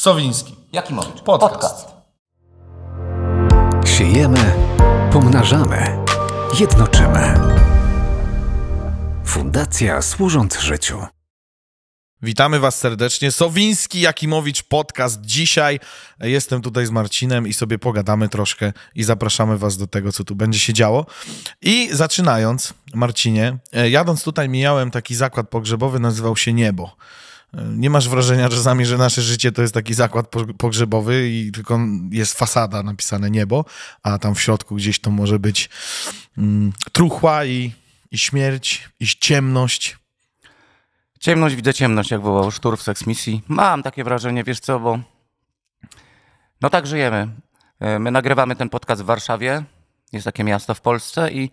Sowiński. Jakimowicz. Podcast. Siejemy, pomnażamy, jednoczymy. Fundacja służąc życiu. Witamy Was serdecznie. Sowiński, Jakimowicz, podcast. Dzisiaj jestem tutaj z Marcinem i sobie pogadamy troszkę i zapraszamy Was do tego, co tu będzie się działo. I zaczynając, Marcinie, e, jadąc tutaj mijałem taki zakład pogrzebowy, nazywał się Niebo. Nie masz wrażenia czasami, że nasze życie to jest taki zakład po- pogrzebowy i tylko jest fasada napisane niebo, a tam w środku gdzieś to może być mm, truchła i, i śmierć, i ciemność. Ciemność, widzę ciemność, jak wołał Sztur w Sex Misji. Mam takie wrażenie, wiesz co, bo no tak żyjemy. E, My nagrywamy ten podcast w Warszawie, jest takie miasto w Polsce i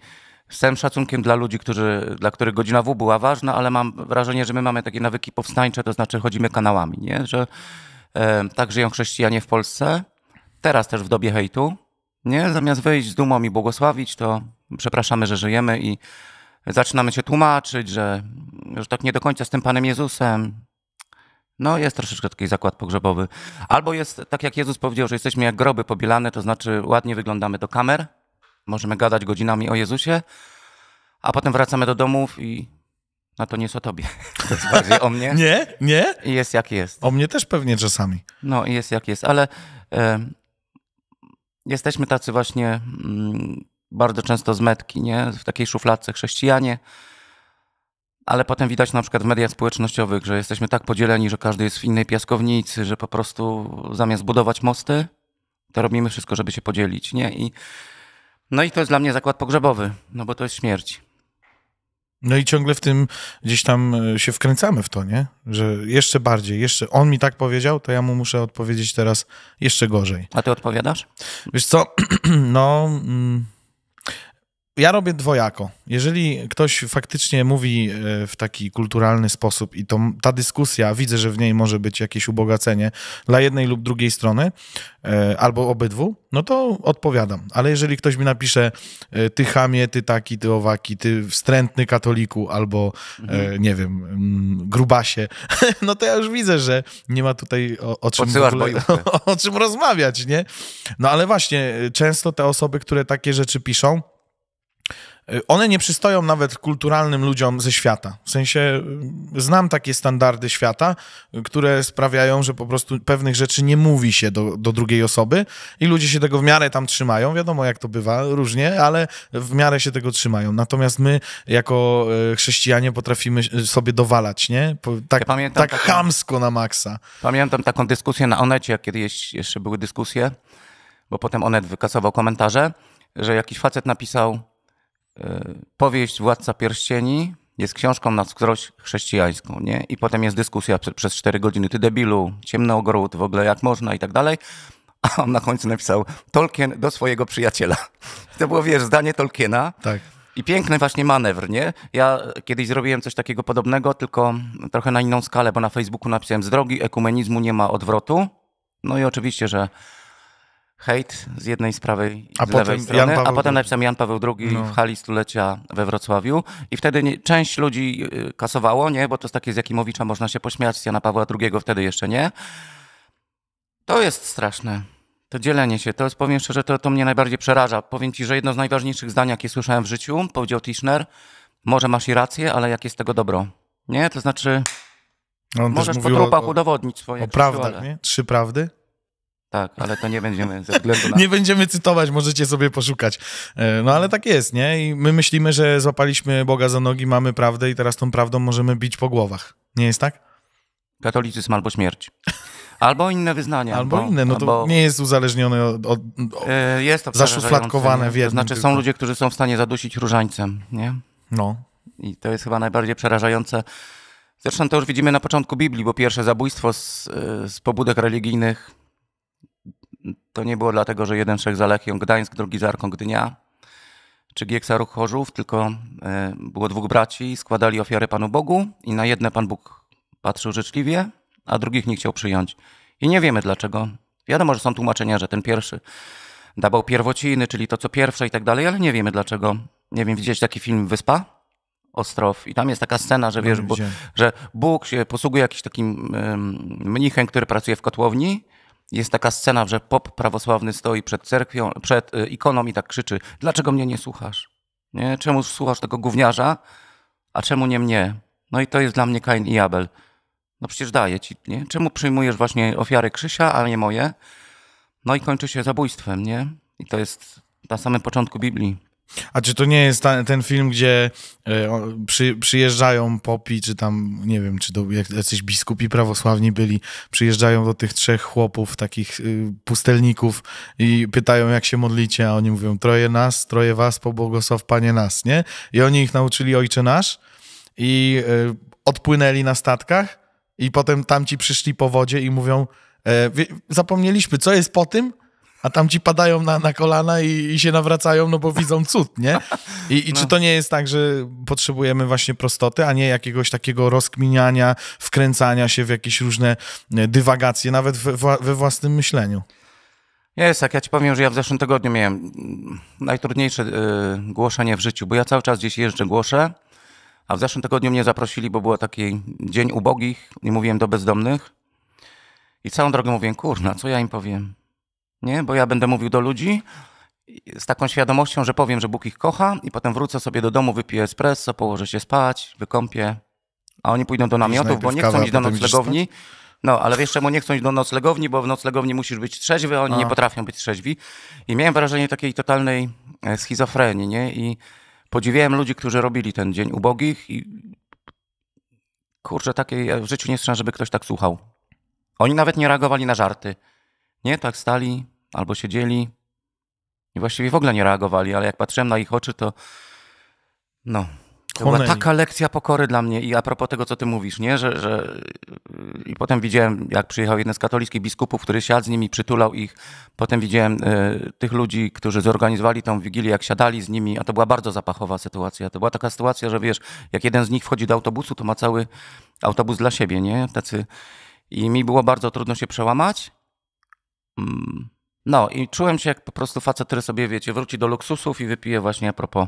z całym szacunkiem dla ludzi, którzy, dla których godzina W była ważna, ale mam wrażenie, że my mamy takie nawyki powstańcze, to znaczy chodzimy kanałami, nie? że e, tak żyją chrześcijanie w Polsce, teraz też w dobie hejtu, nie? Zamiast wyjść z dumą i błogosławić, to przepraszamy, że żyjemy i zaczynamy się tłumaczyć, że, że tak nie do końca z tym Panem Jezusem. No, jest troszeczkę taki zakład pogrzebowy. Albo jest, tak jak Jezus powiedział, że jesteśmy jak groby pobielane, to znaczy ładnie wyglądamy do kamer, możemy gadać godzinami o Jezusie, a potem wracamy do domów i no to nie jest o tobie. To jest bardziej o mnie. Nie? Nie? I jest jak jest. O mnie też pewnie czasami. No i jest jak jest, ale e, jesteśmy tacy właśnie mm, bardzo często z metki, nie? W takiej szufladce chrześcijanie, ale potem widać na przykład w mediach społecznościowych, że jesteśmy tak podzieleni, że każdy jest w innej piaskownicy, że po prostu zamiast budować mosty, to robimy wszystko, żeby się podzielić, nie? I, no i to jest dla mnie zakład pogrzebowy, no bo to jest śmierć. No i ciągle w tym gdzieś tam e, się wkręcamy w to, nie? Że jeszcze bardziej, jeszcze on mi tak powiedział, to ja mu muszę odpowiedzieć teraz jeszcze gorzej. A ty odpowiadasz? Wiesz co, no... Mm, ja robię dwojako. Jeżeli ktoś faktycznie mówi e, w taki kulturalny sposób i to, ta dyskusja, widzę, że w niej może być jakieś ubogacenie dla jednej lub drugiej strony, e, albo obydwu, no to odpowiadam. Ale jeżeli ktoś mi napisze e, ty chamie, ty taki, ty owaki, ty wstrętny katoliku, albo e, nie wiem, grubasie, no to ja już widzę, że nie ma tutaj o, o czym ogóle, o, o czym rozmawiać, nie? No ale właśnie, często te osoby, które takie rzeczy piszą, one nie przystoją nawet kulturalnym ludziom ze świata. W sensie y, znam takie standardy świata, y, które sprawiają, że po prostu pewnych rzeczy nie mówi się do, do drugiej osoby i ludzie się tego w miarę tam trzymają. Wiadomo, jak to bywa, różnie, ale w miarę się tego trzymają. Natomiast my, jako y, chrześcijanie, potrafimy y, sobie dowalać, nie? Tak, Ja pamiętam tak taką- chamsko na maksa. Pamiętam taką dyskusję na Onecie, jak kiedyś jeszcze były dyskusje, bo potem Onet wykasował komentarze, że jakiś facet napisał y, powieść Władca Pierścieni jest książką na wskroś chrześcijańską, nie? I potem jest dyskusja prze, przez cztery godziny, ty debilu, ciemny ogród, w ogóle jak można i tak dalej. A on na końcu napisał Tolkien do swojego przyjaciela. I to było, wiesz, zdanie Tolkiena. Tak. I piękny właśnie manewr, nie? Ja kiedyś zrobiłem coś takiego podobnego, tylko trochę na inną skalę, bo na Facebooku napisałem z drogi ekumenizmu nie ma odwrotu. No i oczywiście, że hejt z jednej z prawej A z lewej strony, a potem napisałem Jan Paweł II No. w hali stulecia we Wrocławiu i wtedy nie, część ludzi y, kasowało, nie? Bo to jest takie z Jakimowicza można się pośmiać, z Jana Pawła II wtedy jeszcze nie. To jest straszne. To dzielenie się, to jest, powiem szczerze, to, to mnie najbardziej przeraża. Powiem ci, że jedno z najważniejszych zdań, jakie słyszałem w życiu, powiedział Tischner, może masz i rację, ale jakie jest tego dobro? Nie? To znaczy, też możesz po trupach o, udowodnić swoje o prawdach, nie? Trzy prawdy. Tak, ale to nie będziemy ze względu na... Nie będziemy cytować, możecie sobie poszukać. E, No ale tak jest, nie? I my myślimy, że złapaliśmy Boga za nogi, mamy prawdę i teraz tą prawdą możemy bić po głowach. Nie jest tak? Katolicyzm albo śmierć. Albo inne wyznania. Albo bo- inne, no to albo- nie jest uzależnione od... od, od E, Jest to Zaszufladkowane w jednym To znaczy, tylko. są ludzie, którzy są w stanie zadusić różańcem, nie? no. I to jest chyba najbardziej przerażające. Zresztą to już widzimy na początku Biblii, bo pierwsze zabójstwo z, y, z pobudek religijnych to nie było dlatego, że jeden szedł za Lechią Gdańsk, drugi za Arką Gdynia, czy Gieksa Ruch Chorzów, tylko y, było dwóch braci, składali ofiary Panu Bogu i na jedne Pan Bóg patrzył życzliwie, a drugich nie chciał przyjąć. I nie wiemy dlaczego. Wiadomo, że są tłumaczenia, że ten pierwszy dawał pierwociny, czyli to co pierwsze i tak dalej, ale nie wiemy dlaczego. Nie wiem, widziałeś taki film Wyspa? Ostrow i tam jest taka scena, że wiesz, No, bo, widziałem. że Bóg się posługuje jakimś takim em, mnichem, który pracuje w kotłowni. Jest taka scena, że pop prawosławny stoi przed cerkwią, przed y, ikoną i tak krzyczy, dlaczego mnie nie słuchasz? Nie? Czemu słuchasz tego gówniarza, a czemu nie mnie? No i to jest dla mnie Kain i Abel. No przecież daję ci, nie? Czemu przyjmujesz właśnie ofiary Krzysia, ale nie moje? No i kończy się zabójstwem, nie? I to jest na samym początku Biblii. A czy to nie jest ta, ten film, gdzie o, przy, przyjeżdżają popi, czy tam, nie wiem, czy to jak, jacyś biskupi prawosławni byli, przyjeżdżają do tych trzech chłopów, takich y, pustelników i pytają, jak się modlicie, a oni mówią, troje nas, troje was, pobłogosław Panie nas, nie? I oni ich nauczyli Ojcze Nasz i y, odpłynęli na statkach i potem tamci przyszli po wodzie i mówią, e, zapomnieliśmy, co jest po tym? A tam ci padają na, na kolana i, i się nawracają, no bo widzą cud, nie? I, i czy to nie jest tak, że potrzebujemy właśnie prostoty, a nie jakiegoś takiego rozkminiania, wkręcania się w jakieś różne e, dywagacje, nawet we, we własnym myśleniu? Jest, tak ja ci powiem, że ja w zeszłym tygodniu miałem mm, najtrudniejsze y, głoszenie w życiu, bo ja cały czas gdzieś jeżdżę, głoszę, a w zeszłym tygodniu mnie zaprosili, bo był taki dzień ubogich i mówiłem do bezdomnych i całą drogę mówiłem, kurna, co ja im powiem? Nie, bo ja będę mówił do ludzi z taką świadomością, że powiem, że Bóg ich kocha i potem wrócę sobie do domu, wypiję espresso, położę się spać, wykąpię, a oni pójdą do namiotów, bo nie chcą iść do noclegowni. No, ale wiesz czemu nie chcą iść do noclegowni, bo w noclegowni musisz być trzeźwy, a oni A. nie potrafią być trzeźwi. I miałem wrażenie takiej totalnej e, schizofrenii, nie? I podziwiałem ludzi, którzy robili ten dzień ubogich i kurczę, takiej ja w życiu nie słyszałem, żeby ktoś tak słuchał. Oni nawet nie reagowali na żarty. Nie, tak stali albo siedzieli i właściwie w ogóle nie reagowali, ale jak patrzyłem na ich oczy, to no, to była taka lekcja pokory dla mnie i a propos tego, co ty mówisz, nie? Że, że... I potem widziałem, jak przyjechał jeden z katolickich biskupów, który siadł z nimi, przytulał ich. Potem widziałem e, tych ludzi, którzy zorganizowali tą wigilię, jak siadali z nimi, a to była bardzo zapachowa sytuacja. To była taka sytuacja, że wiesz, jak jeden z nich wchodzi do autobusu, to ma cały autobus dla siebie, nie? Tacy... I mi było bardzo trudno się przełamać. Mm. No i czułem się jak po prostu facet, który sobie, wiecie, wróci do luksusów i wypije właśnie a propos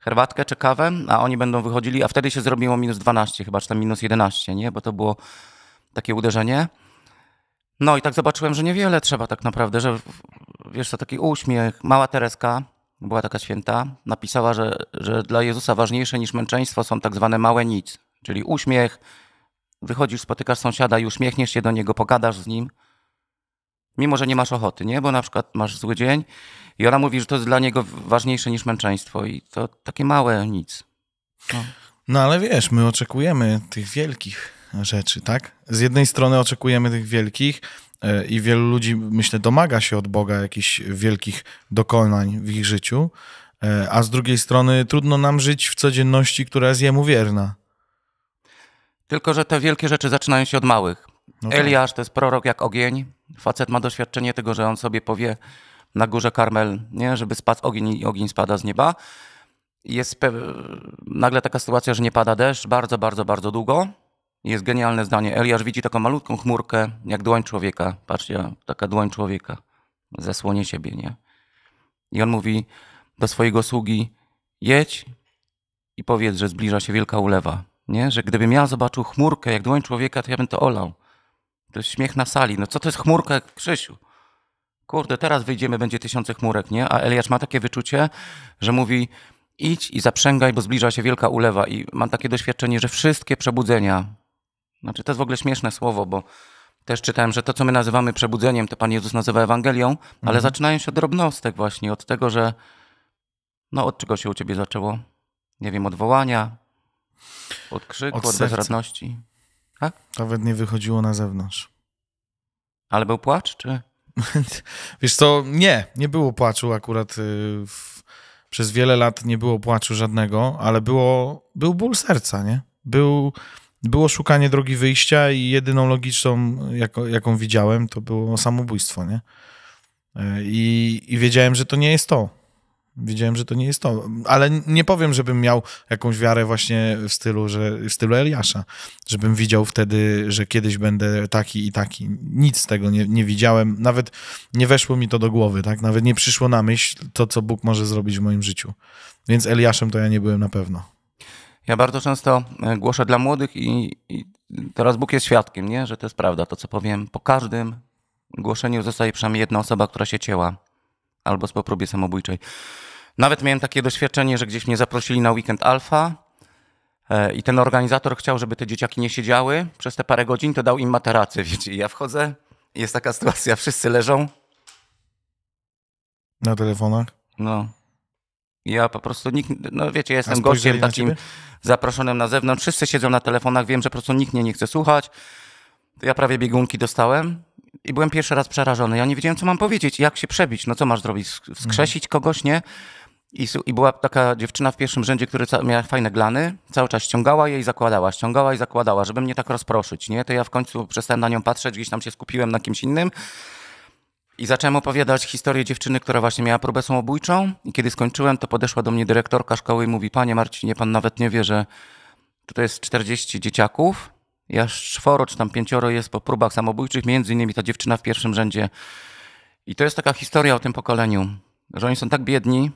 herbatkę czy kawę, a oni będą wychodzili, a wtedy się zrobiło minus 12 chyba, czy tam minus 11, nie? Bo to było takie uderzenie. No i tak zobaczyłem, że niewiele trzeba tak naprawdę, że wiesz co, taki uśmiech. Mała Tereska, była taka święta, napisała, że, że dla Jezusa ważniejsze niż męczeństwo są tak zwane małe nic, czyli uśmiech, wychodzisz, spotykasz sąsiada i uśmiechniesz się do niego, pogadasz z nim, mimo że nie masz ochoty, nie? Bo na przykład masz zły dzień i ona mówi, że to jest dla niego ważniejsze niż męczeństwo i to takie małe nic. No. No ale wiesz, my oczekujemy tych wielkich rzeczy, tak? Z jednej strony oczekujemy tych wielkich e, i wielu ludzi, myślę, domaga się od Boga jakichś wielkich dokonań w ich życiu, e, a z drugiej strony trudno nam żyć w codzienności, która jest Jemu wierna. Tylko, że te wielkie rzeczy zaczynają się od małych. No. Eliasz to jest prorok jak ogień. Facet ma doświadczenie tego, że on sobie powie na górze Karmel, nie, żeby spadł ogień i ogień spada z nieba. Jest nagle taka sytuacja, że nie pada deszcz bardzo, bardzo, bardzo długo. Jest genialne zdanie. Eliasz widzi taką malutką chmurkę, jak dłoń człowieka. Patrzcie, taka dłoń człowieka. Zasłonie siebie, nie? I on mówi do swojego sługi, jedź i powiedz, że zbliża się wielka ulewa. Nie? Że gdybym ja zobaczył chmurkę jak dłoń człowieka, to ja bym to olał. To jest śmiech na sali. No co to jest chmurka, Krzysiu? Kurde, teraz wyjdziemy, będzie tysiące chmurek, nie? A Eliasz ma takie wyczucie, że mówi idź i zaprzęgaj, bo zbliża się wielka ulewa. I mam takie doświadczenie, że wszystkie przebudzenia, znaczy to jest w ogóle śmieszne słowo, bo też czytałem, że to, co my nazywamy przebudzeniem, to Pan Jezus nazywa Ewangelią, ale zaczynają się od drobnostek właśnie, od tego, że no od czego się u ciebie zaczęło? Nie wiem, od wołania, od krzyku, Od od, bezradności. Tak? Nawet nie wychodziło na zewnątrz. Ale był płacz, czy? Wiesz co, nie, nie było płaczu akurat. y, W, przez wiele lat nie było płaczu żadnego, ale było, był ból serca, nie? Był, było szukanie drogi wyjścia i jedyną logiczną, jaką, jaką widziałem, to było samobójstwo, nie? Y, I, I wiedziałem, że to nie jest to. Wiedziałem, że to nie jest to. Ale nie powiem, żebym miał jakąś wiarę właśnie w stylu, że, w stylu Eliasza. Żebym widział wtedy, że kiedyś będę taki i taki. Nic z tego nie, nie widziałem. Nawet nie weszło mi to do głowy, tak? Nawet nie przyszło na myśl to, co Bóg może zrobić w moim życiu. Więc Eliaszem to ja nie byłem na pewno. Ja bardzo często e, głoszę dla młodych i, i teraz Bóg jest świadkiem, nie? że to jest prawda, to co powiem. Po każdym głoszeniu zostaje przynajmniej jedna osoba, która się cięła albo po próbie samobójczej. Nawet miałem takie doświadczenie, że gdzieś mnie zaprosili na weekend alfa e, i ten organizator chciał, żeby te dzieciaki nie siedziały przez te parę godzin, to dał im materacy, wiecie. I ja wchodzę, jest taka sytuacja, wszyscy leżą. Na telefonach? No. Ja po prostu nikt, no wiecie, ja jestem gościem takim zaproszonym na zewnątrz, wszyscy siedzą na telefonach, wiem, że po prostu nikt mnie nie chce słuchać. Ja prawie biegunki dostałem i byłem pierwszy raz przerażony. Ja nie wiedziałem, co mam powiedzieć, jak się przebić, no co masz zrobić, wskrzesić kogoś, nie? I, I, była taka dziewczyna w pierwszym rzędzie, która miała fajne glany, cały czas ściągała je i zakładała, ściągała i zakładała, żeby mnie tak rozproszyć, nie? To ja w końcu przestałem na nią patrzeć, gdzieś tam się skupiłem na kimś innym i zacząłem opowiadać historię dziewczyny, która właśnie miała próbę samobójczą i kiedy skończyłem, to podeszła do mnie dyrektorka szkoły i mówi, panie Marcinie, pan nawet nie wie, że tutaj jest 40 dzieciaków, ja czworo czy tam pięcioro jest po próbach samobójczych, między innymi ta dziewczyna w pierwszym rzędzie. I to jest taka historia o tym pokoleniu, że oni są tak biedni,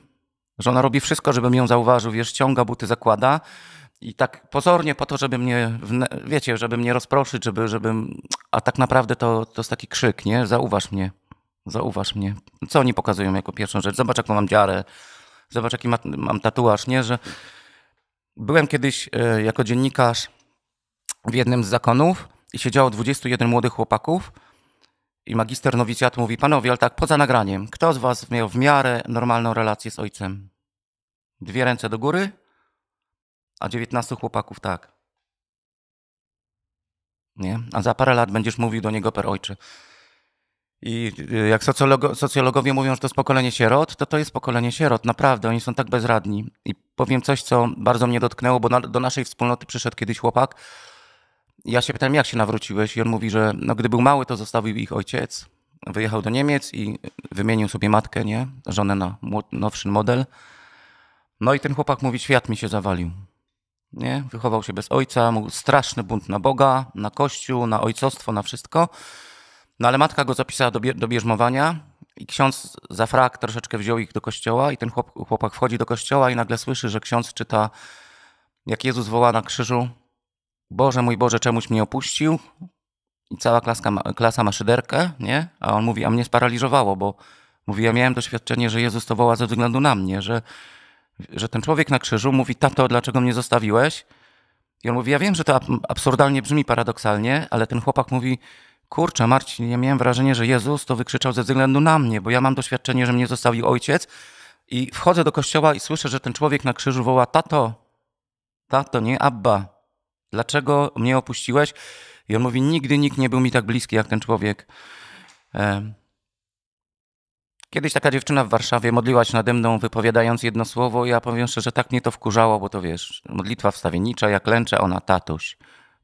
że ona robi wszystko, żebym ją zauważył, wiesz, ściąga buty, zakłada i tak pozornie po to, żeby mnie, wiecie, żeby mnie rozproszyć, żeby, żebym, a tak naprawdę to, to jest taki krzyk, nie? Zauważ mnie, zauważ mnie. Co oni pokazują jako pierwszą rzecz? Zobacz, jaką mam dziarę, zobacz, jaki ma, mam tatuaż, nie? Że byłem kiedyś e, jako dziennikarz w jednym z zakonów i siedziało 21 młodych chłopaków i magister nowicjatu mówi, panowie, ale tak poza nagraniem, kto z was miał w miarę normalną relację z ojcem? Dwie ręce do góry, a 19 chłopaków tak. Nie? A za parę lat będziesz mówił do niego per ojcze. I y, jak socjologo, socjologowie mówią, że to jest pokolenie sierot, to to jest pokolenie sierot, naprawdę, oni są tak bezradni. I powiem coś, co bardzo mnie dotknęło, bo na, do naszej wspólnoty przyszedł kiedyś chłopak, ja się pytałem, jak się nawróciłeś? I on mówi, że no, gdy był mały, to zostawił ich ojciec. Wyjechał do Niemiec i wymienił sobie matkę, nie? Żonę na nowszy model. No i ten chłopak mówi, świat mi się zawalił. Nie? Wychował się bez ojca, mógł straszny bunt na Boga, na Kościół, na ojcostwo, na wszystko. No ale matka go zapisała do, do bierzmowania i ksiądz za frak troszeczkę wziął ich do kościoła i ten chłop, chłopak wchodzi do kościoła i nagle słyszy, że ksiądz czyta, jak Jezus woła na krzyżu, Boże mój Boże, czemuś mnie opuścił? I cała klaska ma, klasa ma szyderkę, nie? A on mówi, a mnie sparaliżowało, bo mówi, ja miałem doświadczenie, że Jezus to woła ze względu na mnie, że, że ten człowiek na krzyżu mówi, tato, dlaczego mnie zostawiłeś? I on mówi, ja wiem, że to absurdalnie brzmi paradoksalnie, ale ten chłopak mówi, kurczę Marcin, ja miałem wrażenie, że Jezus to wykrzyczał ze względu na mnie, bo ja mam doświadczenie, że mnie zostawił ojciec i wchodzę do kościoła i słyszę, że ten człowiek na krzyżu woła, tato, tato, nie Abba, Dlaczego mnie opuściłeś? I on mówi, nigdy nikt nie był mi tak bliski jak ten człowiek. Kiedyś taka dziewczyna w Warszawie modliła się nade mną, wypowiadając jedno słowo. Ja powiem szczerze, tak mnie to wkurzało, bo to wiesz, modlitwa wstawiennicza, jak lęczę, ona tatuś,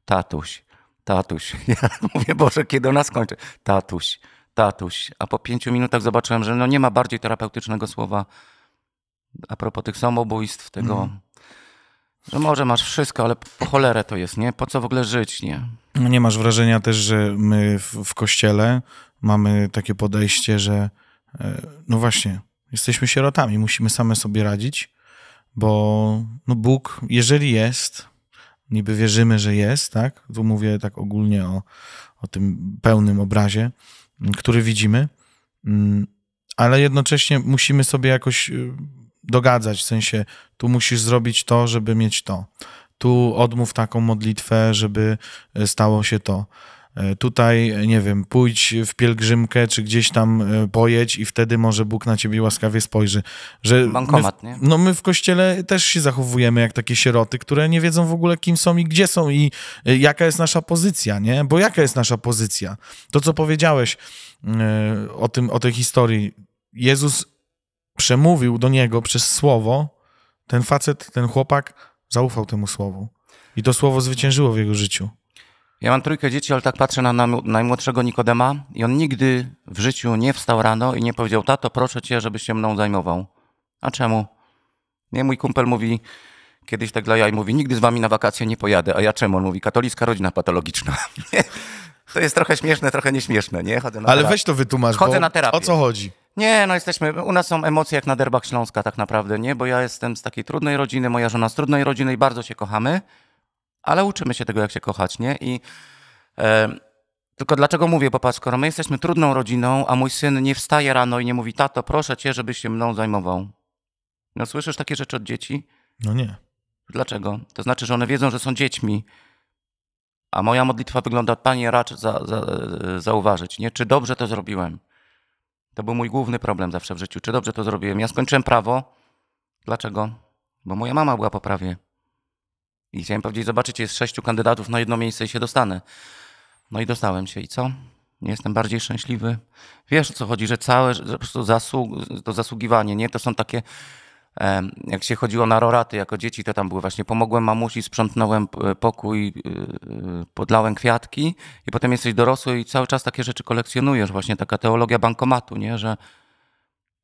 tatuś, tatuś. Ja mówię, Boże, kiedy ona skończy? Tatuś, tatuś. A po pięciu minutach zobaczyłem, że no nie ma bardziej terapeutycznego słowa a propos tych samobójstw, tego... Mm że może masz wszystko, ale po cholerę to jest, nie? Po co w ogóle żyć, nie? No nie masz wrażenia też, że my w, w kościele mamy takie podejście, że e, no właśnie, jesteśmy sierotami, musimy same sobie radzić, bo no Bóg, jeżeli jest, niby wierzymy, że jest, tak? Tu mówię tak ogólnie o, o tym pełnym obrazie, który widzimy, mm, ale jednocześnie musimy sobie jakoś y, dogadzać, w sensie tu musisz zrobić to, żeby mieć to. Tu odmów taką modlitwę, żeby e, stało się to. E, tutaj, nie wiem, pójdź w pielgrzymkę, czy gdzieś tam e, pojedź i wtedy może Bóg na ciebie łaskawie spojrzy. Że Bankomat, my, nie? No my w kościele też się zachowujemy jak takie sieroty, które nie wiedzą w ogóle kim są i gdzie są i jaka jest nasza pozycja, nie? Bo jaka jest nasza pozycja? To, co powiedziałeś o, tym, o tej historii. Jezus przemówił do niego przez słowo, ten facet, ten chłopak zaufał temu słowu. I to słowo zwyciężyło w jego życiu. Ja mam trójkę dzieci, ale tak patrzę na najmłodszego Nikodema i on nigdy w życiu nie wstał rano i nie powiedział, tato, proszę cię, żebyś się mną zajmował. A czemu? Nie, mój kumpel mówi, kiedyś tak dla jaj mówi, nigdy z wami na wakacje nie pojadę. A ja czemu? On mówi, katolicka rodzina patologiczna. to jest trochę śmieszne, trochę nieśmieszne, nie? Chodzę na Ale weź to wytłumacz, Chodzę na terapię. o co chodzi? Nie, no jesteśmy, u nas są emocje jak na derbach Śląska tak naprawdę, nie? Bo ja jestem z takiej trudnej rodziny, moja żona z trudnej rodziny i bardzo się kochamy, ale uczymy się tego, jak się kochać, nie? I e, tylko dlaczego mówię, popatrz, skoro my jesteśmy trudną rodziną, a mój syn nie wstaje rano i nie mówi, tato, proszę cię, żebyś się mną zajmował. No słyszysz takie rzeczy od dzieci? No nie. Dlaczego? To znaczy, że one wiedzą, że są dziećmi. A moja modlitwa wygląda, Panie, racz za, za, zauważyć, nie? Czy dobrze to zrobiłem? To był mój główny problem zawsze w życiu. Czy dobrze to zrobiłem? Ja skończyłem prawo. Dlaczego? Bo moja mama była po prawie. I chciałem powiedzieć, zobaczycie, jest sześciu kandydatów na jedno miejsce i się dostanę. No i dostałem się. I co? Nie jestem bardziej szczęśliwy. Wiesz o co chodzi, że całe, że po prostu zasług, to zasługiwanie, nie? To są takie jak się chodziło na roraty jako dzieci, to tam były właśnie pomogłem mamusi, sprzątnąłem pokój, y, y, podlałem kwiatki i potem jesteś dorosły i cały czas takie rzeczy kolekcjonujesz. Właśnie taka teologia bankomatu, nie? Że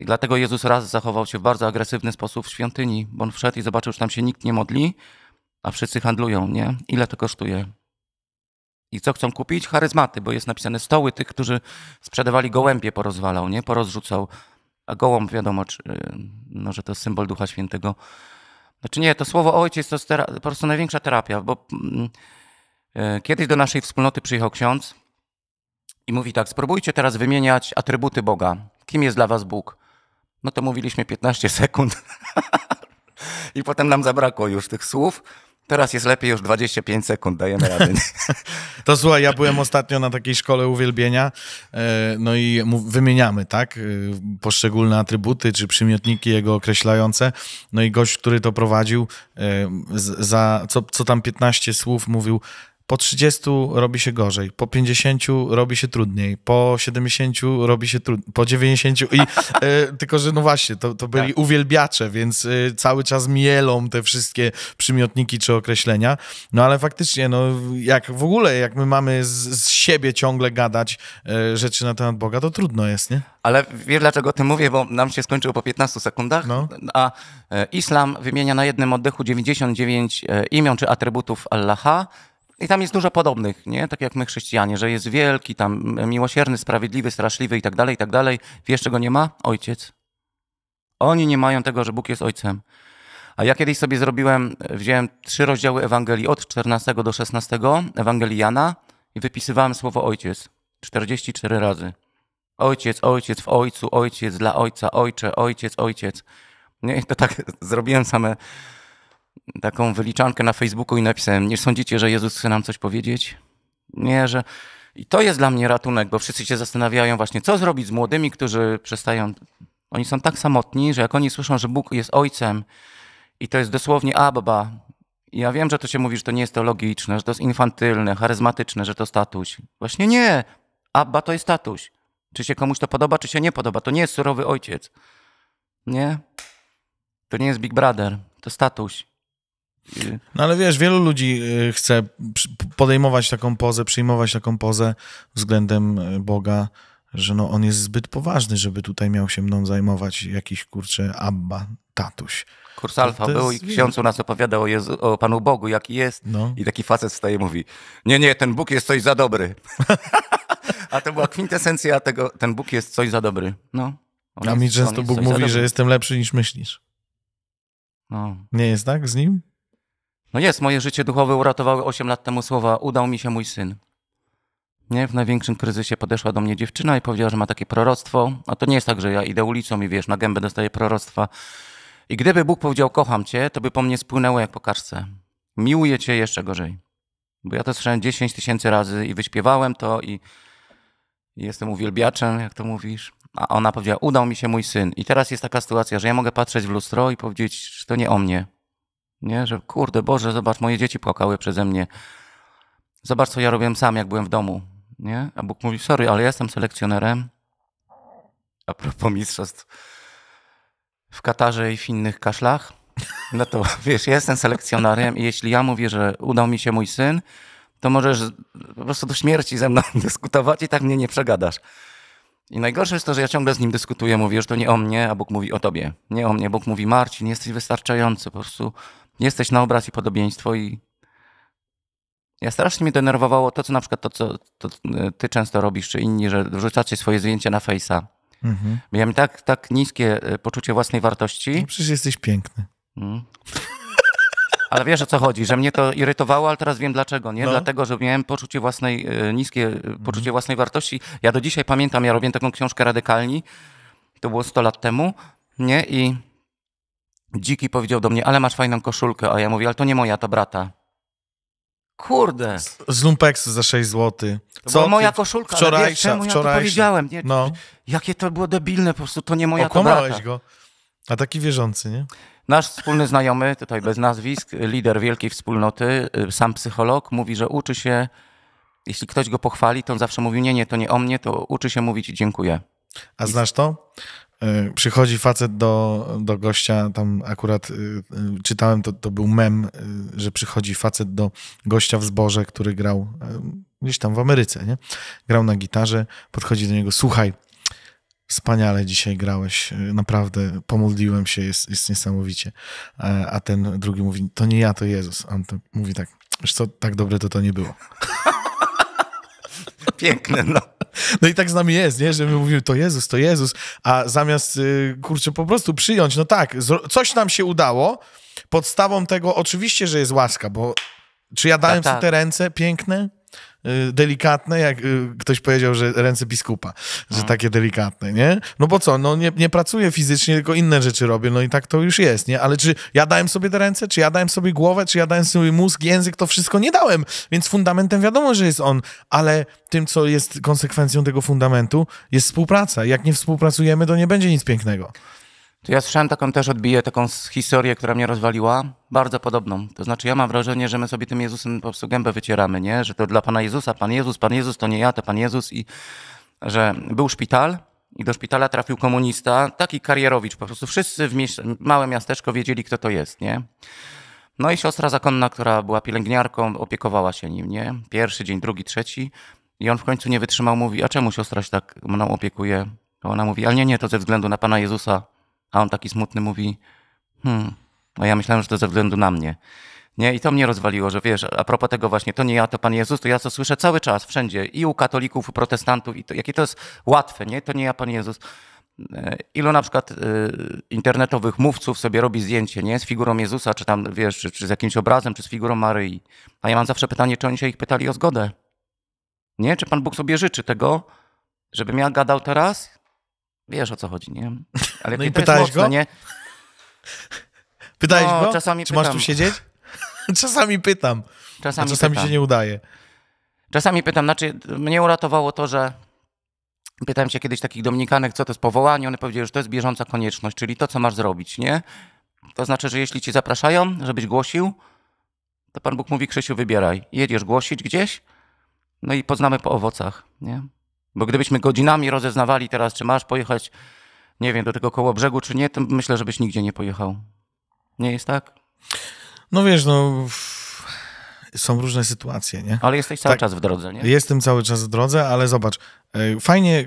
i dlatego Jezus raz zachował się w bardzo agresywny sposób w świątyni, bo on wszedł i zobaczył, że tam się nikt nie modli, a wszyscy handlują, nie? Ile to kosztuje? I co chcą kupić? Charyzmaty, bo jest napisane stoły tych, którzy sprzedawali gołębie porozwalał, nie? Porozrzucał a gołąb wiadomo, czy, no, że to jest symbol Ducha Świętego. Znaczy nie, to słowo ojciec to jest po prostu największa terapia, bo e, kiedyś do naszej wspólnoty przyjechał ksiądz i mówi tak, spróbujcie teraz wymieniać atrybuty Boga. Kim jest dla was Bóg? No to mówiliśmy 15 sekund i potem nam zabrakło już tych słów. Teraz jest lepiej, już 25 sekund dajemy radę. To słuchaj, ja byłem ostatnio na takiej szkole uwielbienia, e, no i wymieniamy, tak, e, poszczególne atrybuty czy przymiotniki jego określające. No i gość, który to prowadził, e, za co, co tam 15 słów mówił, po 30 robi się gorzej, po 50 robi się trudniej, po 70 robi się trudniej, po 90 i e, tylko, że no właśnie, to, to byli tak. uwielbiacze, więc e, cały czas mielą te wszystkie przymiotniki czy określenia, no ale faktycznie, no jak w ogóle, jak my mamy z, z siebie ciągle gadać e, rzeczy na temat Boga, to trudno jest, nie? Ale wiesz dlaczego o tym mówię, bo nam się skończyło po 15 sekundach, no. a islam wymienia na jednym oddechu 99 e, imion czy atrybutów Allaha, i tam jest dużo podobnych, nie? Tak jak my chrześcijanie, że jest wielki, tam miłosierny, sprawiedliwy, straszliwy i tak dalej, i tak dalej. Wiesz, czego nie ma? Ojciec. Oni nie mają tego, że Bóg jest ojcem. A ja kiedyś sobie zrobiłem, wziąłem trzy rozdziały Ewangelii od 14 do 16 Ewangelii Jana i wypisywałem słowo ojciec 44 razy. Ojciec, ojciec w ojcu, ojciec dla ojca, ojcze, ojciec, ojciec. Nie, to tak zrobiłem same taką wyliczankę na Facebooku i napisałem, nie sądzicie, że Jezus chce nam coś powiedzieć? Nie, że... I to jest dla mnie ratunek, bo wszyscy się zastanawiają właśnie, co zrobić z młodymi, którzy przestają... Oni są tak samotni, że jak oni słyszą, że Bóg jest Ojcem i to jest dosłownie Abba, ja wiem, że to się mówi, że to nie jest teologiczne, że to jest infantylne, charyzmatyczne, że to statuś. Właśnie nie. Abba to jest statuś. Czy się komuś to podoba, czy się nie podoba. To nie jest surowy ojciec. Nie? To nie jest Big Brother. To statuś. No ale wiesz, wielu ludzi y, chce podejmować taką pozę, przyjmować taką pozę względem y, Boga, że no on jest zbyt poważny, żeby tutaj miał się mną zajmować jakiś kurczę Abba, tatuś. Kurs Alfa był i ksiądz u nas opowiadał o, Jezu, o Panu Bogu, jaki jest. No. I taki facet wstaje i mówi, nie, nie, ten Bóg jest coś za dobry. A to była kwintesencja tego, ten Bóg jest coś za dobry. No. A jest, mi często Bóg mówi, że jestem lepszy niż myślisz. No. Nie jest tak z nim? No jest, moje życie duchowe uratowały 8 lat temu słowa udał mi się mój syn. Nie, w największym kryzysie podeszła do mnie dziewczyna i powiedziała, że ma takie proroctwo. A to nie jest tak, że ja idę ulicą i wiesz, na gębę dostaję proroctwa. I gdyby Bóg powiedział kocham cię, to by po mnie spłynęło jak po. Miłuję cię jeszcze gorzej. Bo ja to słyszałem 10 tysięcy razy i wyśpiewałem to i jestem uwielbiaczem, jak to mówisz. A ona powiedziała, udał mi się mój syn. I teraz jest taka sytuacja, że ja mogę patrzeć w lustro i powiedzieć, że to nie o mnie. Nie, że kurde, Boże, zobacz, moje dzieci płakały przeze mnie. Zobacz, co ja robiłem sam, jak byłem w domu. Nie? A Bóg mówi, sorry, ale ja jestem selekcjonerem. A propos mistrzostw w Katarze i w innych kaszlach. No to wiesz, ja jestem selekcjonerem i jeśli ja mówię, że udał mi się mój syn, to możesz po prostu do śmierci ze mną dyskutować i tak mnie nie przegadasz. I najgorsze jest to, że ja ciągle z nim dyskutuję, mówię, że to nie o mnie, a Bóg mówi o tobie. Nie o mnie. Bóg mówi, Marcin, jesteś wystarczający, po prostu jesteś na obraz i podobieństwo i ja strasznie mnie denerwowało to, co na przykład to, co to ty często robisz, czy inni, że wrzucacie swoje zdjęcie na Face'a Mhm. Miałem tak, tak niskie e, poczucie własnej wartości. No przecież jesteś piękny. Mm. Ale wiesz o co chodzi, że mnie to irytowało, ale teraz wiem dlaczego, nie? No. Dlatego, że miałem poczucie własnej, e, niskie e, poczucie własnej wartości. Ja do dzisiaj pamiętam, ja robiłem taką książkę Radykalni, to było 100 lat temu, nie? I Dziki powiedział do mnie, ale masz fajną koszulkę, a ja mówię, ale to nie moja, to brata. Kurde, Z Lumpeksu za 6 zł. to była moja koszulka, ale Wczorajsza, wiesz, czemu ja to wczorajsza. powiedziałem, nie? No, Jakie to było debilne, po prostu to nie moja, to brata. okłamałeś go. A taki wierzący, nie? Nasz wspólny znajomy, tutaj bez nazwisk, lider wielkiej wspólnoty, y, sam psycholog, mówi, że uczy się, jeśli ktoś go pochwali, to on zawsze mówi, nie, nie, to nie o mnie, to uczy się mówić dziękuję. A znasz to? Y, Przychodzi facet do, do gościa, tam akurat y, y, czytałem, to, to był mem, y, że przychodzi facet do gościa w zborze, który grał gdzieś tam w Ameryce, nie? Grał na gitarze, podchodzi do niego, słuchaj, wspaniale dzisiaj grałeś, naprawdę pomodliłem się, jest, jest niesamowicie. A, ten drugi mówi, to nie ja, to Jezus. A on mówi tak, wiesz co, tak dobre to to nie było. Piękne, no. No i tak z nami jest, nie? że my mówimy, to Jezus, to Jezus, a zamiast, y, kurczę, po prostu przyjąć, no tak, coś nam się udało, podstawą tego oczywiście, że jest łaska, bo czy ja dałem Tak, sobie tak. te ręce piękne, delikatne, jak y, ktoś powiedział, że ręce biskupa, że Mm. takie delikatne, nie? No bo co, no nie, nie pracuję fizycznie, tylko inne rzeczy robię, no i tak to już jest, nie? Ale czy ja dałem sobie te ręce, czy ja dałem sobie głowę, czy ja dałem sobie mózg, język, to wszystko nie dałem, więc fundamentem wiadomo, że jest on, ale tym, co jest konsekwencją tego fundamentu, jest współpraca. Jak nie współpracujemy, to nie będzie nic pięknego. To ja słyszałem taką też, odbiję taką historię, która mnie rozwaliła, bardzo podobną. To znaczy ja mam wrażenie, że my sobie tym Jezusem po prostu gębę wycieramy, nie? Że to dla Pana Jezusa, Pan Jezus, Pan Jezus to nie ja, to Pan Jezus i że był szpital i do szpitala trafił komunista, taki karierowicz, po prostu wszyscy w małe miasteczko wiedzieli, kto to jest, nie? No i siostra zakonna, która była pielęgniarką, opiekowała się nim, nie? Pierwszy dzień, drugi, trzeci. I on w końcu nie wytrzymał, mówi, a czemu siostra się tak mną opiekuje? Ona mówi, ale nie, nie, to ze względu na Pana Jezusa. A on taki smutny mówi, hmm, a ja myślałem, że to ze względu na mnie. Nie, i to mnie rozwaliło, że wiesz, a propos tego właśnie, to nie ja, to Pan Jezus, to ja to słyszę cały czas, wszędzie, i u katolików, u protestantów, i to, jakie to jest łatwe, nie, to nie ja, Pan Jezus. E, Ilu na przykład y, internetowych mówców sobie robi zdjęcie, nie, z figurą Jezusa, czy tam, wiesz, czy, czy z jakimś obrazem, czy z figurą Maryi. A ja mam zawsze pytanie, czy oni się ich pytali o zgodę? Nie, czy Pan Bóg sobie życzy tego, żebym ja gadał teraz? Wiesz, o co chodzi, nie? Ale No i pytałeś mocne, go? nie? Pytałeś No, go? czasami czy masz pytam. tu siedzieć? czasami pytam, Czasami, czasami pytam. się nie udaje. Czasami pytam, znaczy mnie uratowało to, że pytałem się kiedyś takich dominikanek, co to jest powołanie, one powiedziały, że to jest bieżąca konieczność, czyli to, co masz zrobić, nie? To znaczy, że jeśli ci zapraszają, żebyś głosił, to Pan Bóg mówi, Krzysiu, wybieraj. Jedziesz głosić gdzieś, no i poznamy po owocach, nie? Bo gdybyśmy godzinami rozeznawali teraz, czy masz pojechać, nie wiem, do tego koło brzegu, czy nie, to myślę, żebyś nigdzie nie pojechał. Nie jest tak? No wiesz, no są różne sytuacje, nie? Ale jesteś cały Tak. czas w drodze, nie? Jestem cały czas w drodze, ale zobacz, e, fajnie, e,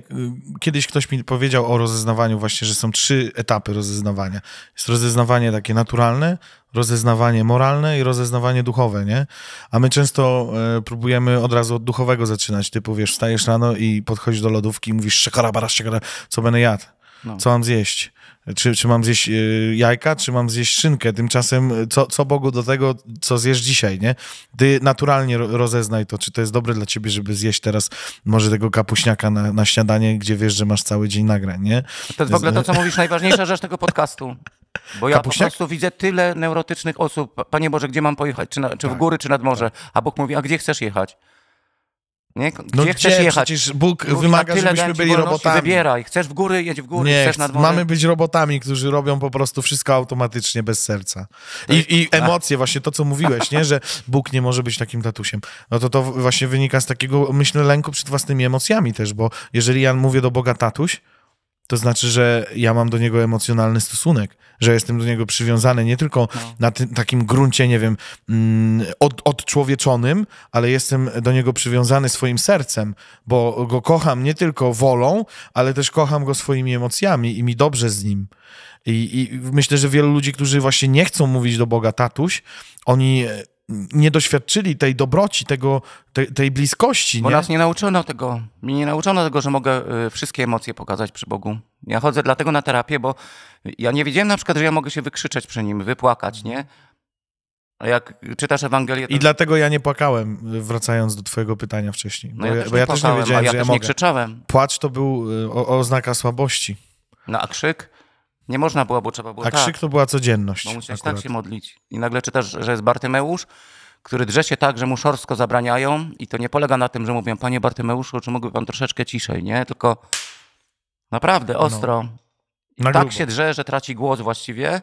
kiedyś ktoś mi powiedział o rozeznawaniu właśnie, że są trzy etapy rozeznawania. Jest rozeznawanie takie naturalne, rozeznawanie moralne i rozeznawanie duchowe, nie? A my często e, próbujemy od razu od duchowego zaczynać, typu wiesz, wstajesz rano i podchodzisz do lodówki i mówisz szekara, bara, szekara, co będę jadł? No. Co mam zjeść? Czy, czy mam zjeść e, jajka, czy mam zjeść szynkę? Tymczasem e, co, co Bogu do tego, co zjesz dzisiaj, nie? Ty naturalnie ro- rozeznaj to, czy to jest dobre dla ciebie, żeby zjeść teraz może tego kapuśniaka na, na śniadanie, gdzie wiesz, że masz cały dzień nagrań, nie? To jest w ogóle to, co mówisz, najważniejsza rzecz tego podcastu. Bo ja Kapuśniak? po prostu widzę tyle neurotycznych osób. Panie Boże, gdzie mam pojechać? Czy, na, czy w Tak, góry, czy nad morze? A Bóg mówi, a gdzie chcesz jechać? Nie? Gdzie No chcesz gdzie? jechać? Przecież Bóg Mówi, wymaga, tyle żebyśmy byli robotami. Wybieraj. Chcesz w góry, jedź w góry. Nie, chcesz nad morze. mamy być robotami, którzy robią po prostu wszystko automatycznie, bez serca. I, i emocje, właśnie to, co mówiłeś, nie? że Bóg nie może być takim tatusiem. No to to właśnie wynika z takiego, myślę, lęku przed własnymi emocjami też, bo jeżeli ja mówię do Boga tatuś, to znaczy, że ja mam do niego emocjonalny stosunek, że jestem do niego przywiązany nie tylko No. na tym takim gruncie, nie wiem, mm, od, odczłowieczonym, ale jestem do niego przywiązany swoim sercem, bo go kocham nie tylko wolą, ale też kocham go swoimi emocjami i mi dobrze z nim. I, I myślę, że wielu ludzi, którzy właśnie nie chcą mówić do Boga tatuś, oni nie doświadczyli tej dobroci, tego, tej, tej bliskości. Bo nie? nas nie nauczono tego. Mi nie nauczono tego, że mogę y, wszystkie emocje pokazać przy Bogu. Ja chodzę dlatego na terapię, bo ja nie wiedziałem na przykład, że ja mogę się wykrzyczeć przy nim, wypłakać, nie? A jak czytasz Ewangelię, to... I dlatego ja nie płakałem, wracając do twojego pytania wcześniej. no bo ja, ja, też bo ja też nie płakałem, wiedziałem, ja że ja też nie mogę. krzyczałem. Płacz to był y, o, oznaka słabości, No a krzyk? Nie można było, bo trzeba było a tak. krzyk to była codzienność. Bo musiałeś akurat. tak się modlić. I nagle czytasz, że jest Bartymeusz, który drze się tak, że mu szorstko zabraniają i to nie polega na tym, że mówią, panie Bartymeuszu, czy mógłby pan troszeczkę ciszej, nie? Tylko naprawdę ostro. I Na tak się drze, że traci głos właściwie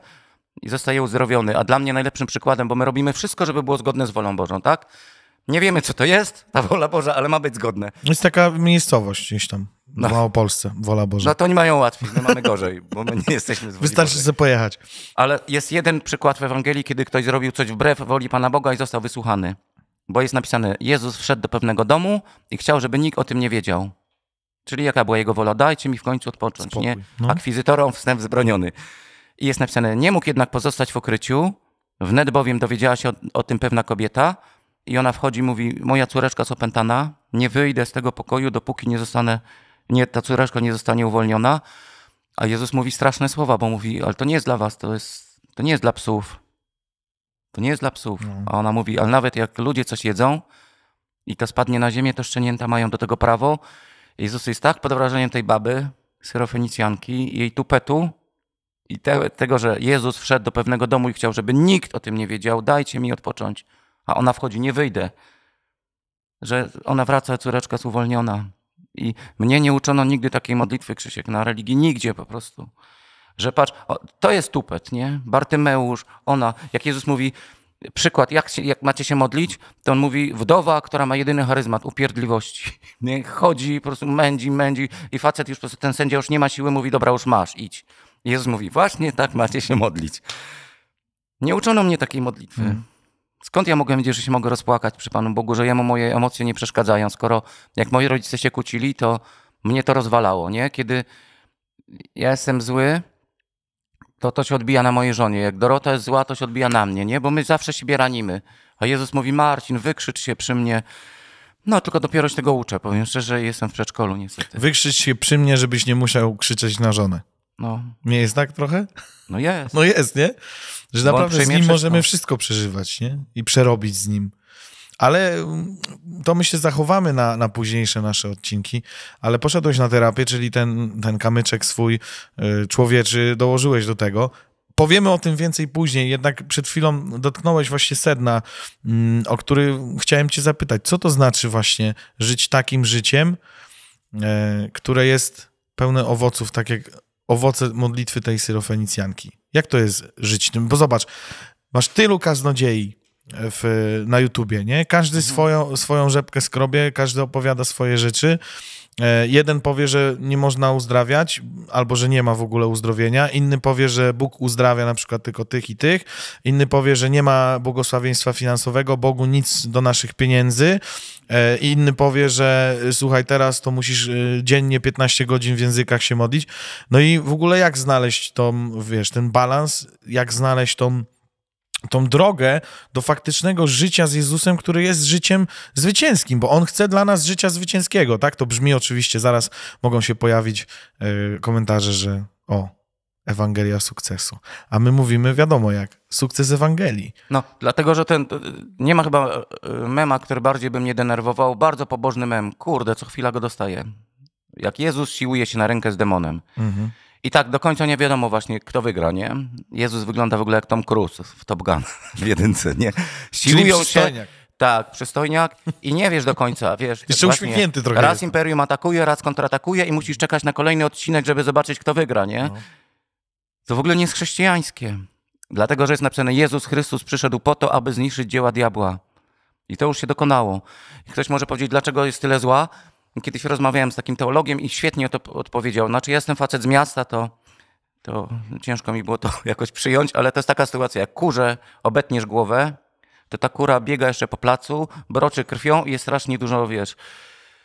i zostaje uzdrowiony. A dla mnie najlepszym przykładem, bo my robimy wszystko, żeby było zgodne z wolą Bożą, tak? Nie wiemy, co to jest, ta wola Boża, ale ma być zgodne. Jest taka miejscowość gdzieś tam, No. w Małopolsce, wola Boża. No to oni mają łatwiej, my mamy gorzej, bo my nie jesteśmy z Wystarczy sobie pojechać. Ale jest jeden przykład w Ewangelii, kiedy ktoś zrobił coś wbrew woli Pana Boga i został wysłuchany. Bo jest napisane, Jezus wszedł do pewnego domu i chciał, żeby nikt o tym nie wiedział. Czyli jaka była jego wola? Dajcie mi w końcu odpocząć, Spokój, nie? no. Akwizytorom wstęp wzbroniony. I jest napisane, nie mógł jednak pozostać w ukryciu, wnet bowiem dowiedziała się o, o tym pewna kobieta i ona wchodzi i mówi, moja córeczka jest opętana, nie wyjdę z tego pokoju, dopóki nie zostanę, nie, ta córeczka nie zostanie uwolniona. A Jezus mówi straszne słowa, bo mówi, ale to nie jest dla was, to, jest, to nie jest dla psów. To nie jest dla psów. No. A ona mówi, ale nawet jak ludzie coś jedzą i to spadnie na ziemię, to szczenięta mają do tego prawo. Jezus jest tak pod wrażeniem tej baby, syrofenicjanki, jej tupetu i te, tego, że Jezus wszedł do pewnego domu i chciał, żeby nikt o tym nie wiedział, dajcie mi odpocząć. A ona wchodzi, nie wyjdę. Że ona wraca, córeczka jest uwolniona. I mnie nie uczono nigdy takiej modlitwy, Krzysiek, na religii, nigdzie po prostu. Że patrz, o, to jest tupet, nie? Bartymeusz, ona, jak Jezus mówi, przykład, jak, się, jak macie się modlić, to on mówi, wdowa, która ma jedyny charyzmat, upierdliwości. Nie? Chodzi, po prostu mędzi, mędzi i facet już po prostu, ten sędzia już nie ma siły, mówi, dobra, już masz, idź. Jezus mówi, właśnie tak macie się modlić. Nie uczono mnie takiej modlitwy. Hmm. Skąd ja mogę wiedzieć, że się mogę rozpłakać przy Panu Bogu, że jemu moje emocje nie przeszkadzają, skoro jak moi rodzice się kłócili, to mnie to rozwalało, nie? Kiedy ja jestem zły, to to się odbija na mojej żonie. Jak Dorota jest zła, to się odbija na mnie, nie? Bo my zawsze siebie ranimy. A Jezus mówi, Marcin, wykrzycz się przy mnie. No, tylko dopiero się tego uczę. Powiem szczerze, jestem w przedszkolu niestety. Wykrzycz się przy mnie, żebyś nie musiał krzyczeć na żonę. No, Nie jest tak trochę? no jest. No jest, nie? Że Bo naprawdę z nim wszystko. możemy wszystko przeżywać, nie? I przerobić z nim. Ale mm, to myślę zachowamy na, na późniejsze nasze odcinki. Ale poszedłeś na terapię, czyli ten, ten kamyczek swój y, człowieczy dołożyłeś do tego. Powiemy o tym więcej później, jednak przed chwilą dotknąłeś właśnie sedna, mm, o który chciałem cię zapytać. Co to znaczy właśnie żyć takim życiem, e, które jest pełne owoców, tak jak owoce modlitwy tej syrofenicjanki. Jak to jest żyć tym? Bo zobacz, masz tylu kaznodziei w, na YouTubie, nie? Każdy swoją, swoją rzepkę skrobie, każdy opowiada swoje rzeczy. E, Jeden powie, że nie można uzdrawiać, albo że nie ma w ogóle uzdrowienia. Inny powie, że Bóg uzdrawia na przykład tylko tych i tych. Inny powie, że nie ma błogosławieństwa finansowego, Bogu nic do naszych pieniędzy. E, Inny powie, że słuchaj, teraz to musisz y, dziennie 15 godzin w językach się modlić. No i w ogóle jak znaleźć tą, wiesz, ten balans, jak znaleźć tą tą drogę do faktycznego życia z Jezusem, który jest życiem zwycięskim, bo On chce dla nas życia zwycięskiego, tak? To brzmi oczywiście, zaraz mogą się pojawić e, komentarze, że o, Ewangelia sukcesu. A my mówimy, wiadomo jak, sukces Ewangelii. No, dlatego, że ten, nie ma chyba e, mema, który bardziej by mnie denerwował. Bardzo pobożny mem. Kurde, co chwila go dostaję. Jak Jezus siłuje się na rękę z demonem. Mhm. I tak do końca nie wiadomo właśnie, kto wygra, nie? Jezus wygląda w ogóle jak Tom Cruise w Top Gun w jedynce, nie? Siłują się, tak, przystojniak i nie wiesz do końca, wiesz. Jeszcze uśmiechnięty trochę Raz jest. Imperium atakuje, raz kontratakuje i musisz czekać na kolejny odcinek, żeby zobaczyć, kto wygra, nie? No. To w ogóle nie jest chrześcijańskie. Dlatego, że jest napisane, Jezus Chrystus przyszedł po to, aby zniszczyć dzieła diabła. I to już się dokonało. I ktoś może powiedzieć, dlaczego jest tyle zła? Kiedyś rozmawiałem z takim teologiem i świetnie to odpowiedział. Znaczy, ja jestem facet z miasta, to, to ciężko mi było to jakoś przyjąć, ale to jest taka sytuacja, jak kurze obetniesz głowę, to ta kura biega jeszcze po placu, broczy krwią i jest strasznie dużo, wiesz,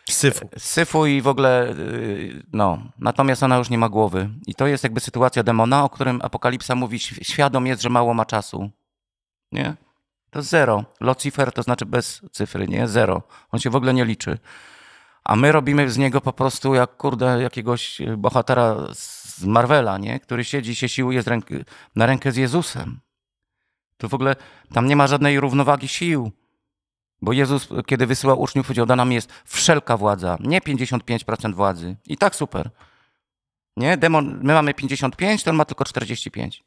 Syfu. syfu i w ogóle, yy, no. Natomiast ona już nie ma głowy. I to jest jakby sytuacja demona, o którym Apokalipsa mówi, świ- świadom jest, że mało ma czasu. Nie? To zero. Lucifer to znaczy bez cyfry, nie? Zero. On się w ogóle nie liczy. A my robimy z niego po prostu jak, kurde, jakiegoś bohatera z Marvela, nie? Który siedzi, się siłuje ręki, na rękę z Jezusem. To w ogóle, tam nie ma żadnej równowagi sił. Bo Jezus, kiedy wysyłał uczniów, powiedział, dana mi jest wszelka władza, nie 55% władzy. I tak super. Nie? Demon, my mamy 55, to on ma tylko 45.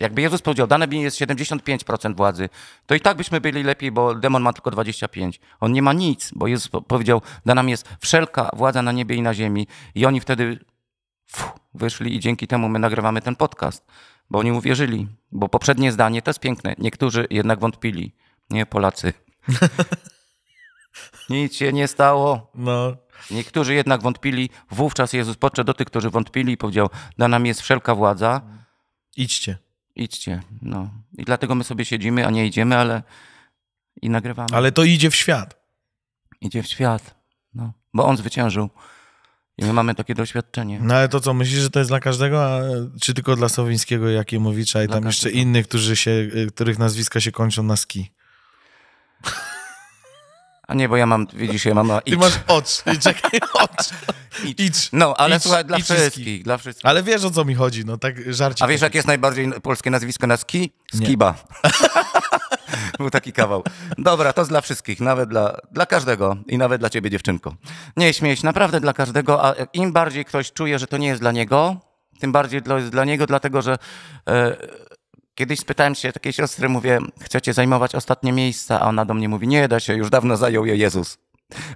Jakby Jezus powiedział, dane mi jest 75% władzy, to i tak byśmy byli lepiej, bo demon ma tylko 25. On nie ma nic, bo Jezus powiedział, dana mi jest wszelka władza na niebie i na ziemi. I oni wtedy fuh, wyszli i dzięki temu my nagrywamy ten podcast, bo oni uwierzyli. Bo poprzednie zdanie to jest piękne. Niektórzy jednak wątpili. Nie, Polacy. Nic się nie stało. No, Niektórzy jednak wątpili. Wówczas Jezus podszedł do tych, którzy wątpili i powiedział, dana mi jest wszelka władza. idźcie. Idźcie. No. I dlatego my sobie siedzimy, a nie idziemy, ale i nagrywamy. Ale to idzie w świat. Idzie w świat. No. Bo on zwyciężył. I my mamy takie doświadczenie. No ale to co, myślisz, że to jest dla każdego, a, czy tylko dla Sowińskiego, Jakiemowicza i Dla tam jeszcze każdego. innych, którzy się, y, których nazwiska się kończą na ski? A nie, bo ja mam, widzisz, ja mam na Ty masz ocz, i czekaj, ocz. Idź. No, ale Idź, słuchaj, dla idź wszystkich, dla wszystkich. Ale wiesz o co mi chodzi, no tak żarcie. A wiesz, jak jest najbardziej polskie nazwisko na ski? Skiba. Był taki kawał. Dobra, to jest dla wszystkich, nawet dla, dla każdego i nawet dla ciebie, dziewczynko. Nie śmiej się, naprawdę dla każdego, a im bardziej ktoś czuje, że to nie jest dla niego, tym bardziej to jest dla niego, dlatego że e, kiedyś spytałem się takiej siostry, mówię, chcecie zajmować ostatnie miejsca, a ona do mnie mówi, nie da się, już dawno zajął je Jezus.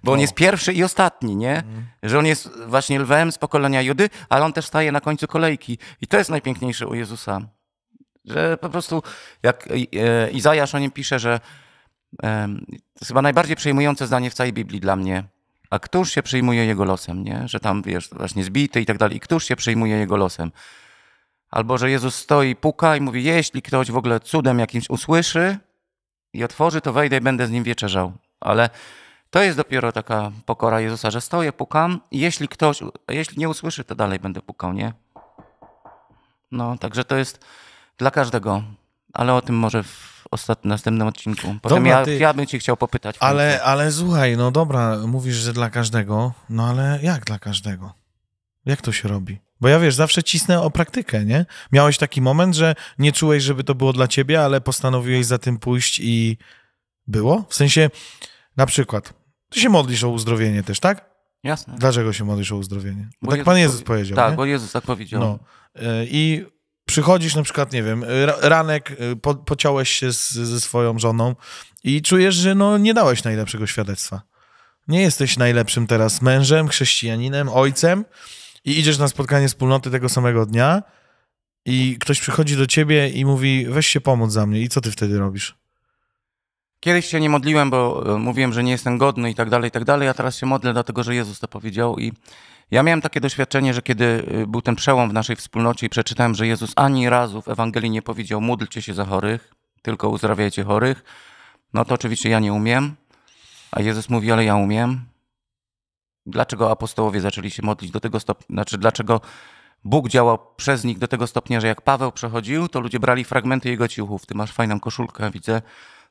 Bo on jest pierwszy i ostatni, nie? Że on jest właśnie lwem z pokolenia Judy, ale on też staje na końcu kolejki. I to jest najpiękniejsze u Jezusa. Że po prostu, jak e, Izajasz o nim pisze, że to jest chyba najbardziej przejmujące zdanie w całej Biblii dla mnie. A któż się przejmuje jego losem, nie? Że tam, wiesz, właśnie zbity i tak dalej. I któż się przejmuje jego losem? Albo, że Jezus stoi, puka i mówi, jeśli ktoś w ogóle cudem jakimś usłyszy i otworzy, to wejdę i będę z nim wieczerzał. Ale to jest dopiero taka pokora Jezusa, że stoję, pukam i jeśli ktoś, jeśli nie usłyszy, to dalej będę pukał, nie? No, także to jest dla każdego, ale o tym może w ostatnim, następnym odcinku. Potem Dobra, ja, ty- ja bym ci chciał popytać. Ale, ale słuchaj, no dobra, mówisz, że dla każdego, no ale jak dla każdego? Jak to się robi? Bo ja wiesz, zawsze cisnę o praktykę, nie? Miałeś taki moment, że nie czułeś, żeby to było dla ciebie, ale postanowiłeś za tym pójść i było? W sensie, na przykład, ty się modlisz o uzdrowienie też, tak? Jasne. Dlaczego się modlisz o uzdrowienie? Bo Bo tak Jezus Pan Jezus powie- powiedział, Tak, nie? bo Jezus tak powiedział. No. Y, I przychodzisz na przykład, nie wiem, ra- ranek, y, po, pociąłeś się z, ze swoją żoną i czujesz, że no nie dałeś najlepszego świadectwa. Nie jesteś najlepszym teraz mężem, chrześcijaninem, ojcem i idziesz na spotkanie wspólnoty tego samego dnia i ktoś przychodzi do ciebie i mówi, weź się pomóc za mnie i co ty wtedy robisz? Kiedyś się nie modliłem, bo e, mówiłem, że nie jestem godny i tak dalej, i tak dalej, a teraz się modlę, dlatego że Jezus to powiedział. I ja miałem takie doświadczenie, że kiedy e, był ten przełom w naszej wspólnocie i przeczytałem, że Jezus ani razu w Ewangelii nie powiedział módlcie się za chorych, tylko uzdrawiajcie chorych, no to oczywiście ja nie umiem, a Jezus mówi, ale ja umiem. Dlaczego apostołowie zaczęli się modlić do tego stopnia, znaczy dlaczego Bóg działał przez nich do tego stopnia, że jak Paweł przechodził, to ludzie brali fragmenty jego ciuchów. Ty masz fajną koszulkę, widzę